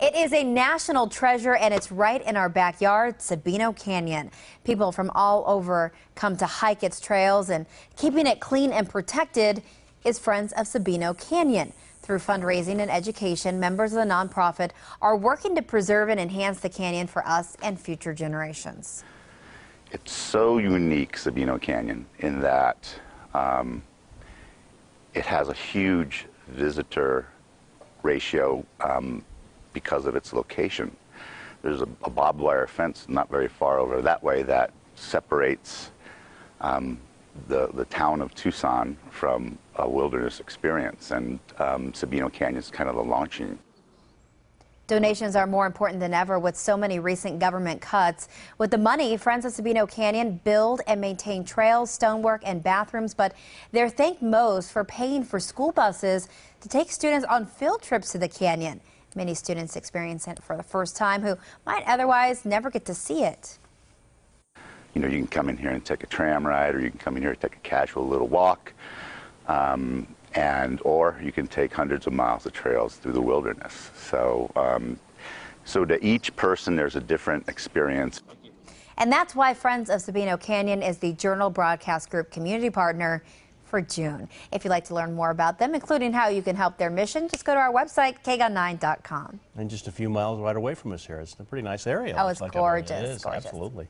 It is a national treasure and it's right in our backyard, Sabino Canyon. People from all over come to hike its trails and keeping it clean and protected is Friends of Sabino Canyon. Through fundraising and education, members of the nonprofit are working to preserve and enhance the canyon for us and future generations. It's so unique, Sabino Canyon, in that um, it has a huge visitor ratio um, because of its location. There's a, a, barbed wire fence not very far over that way that separates um, the, the town of Tucson from a wilderness experience. And um, Sabino Canyon is kind of the launching Donations are more important than ever with so many recent government cuts. With the money, Friends of Sabino Canyon build and maintain trails, stonework, and bathrooms, but they're thanked most for paying for school buses to take students on field trips to the canyon. Many students experience it for the first time who might otherwise never get to see it. You know, you can come in here and take a tram ride, or you can come in here and take a casual little walk. Um, and or you can take hundreds of miles of trails through the wilderness. So, um, so to each person, there's a different experience. And that's why Friends of Sabino Canyon is the Journal Broadcast Group community partner for June. If you'd like to learn more about them, including how you can help their mission, just go to our website, kgun9.com. And just a few miles right away from us here. It's a pretty nice area. Oh, it's like gorgeous. It is, gorgeous. absolutely.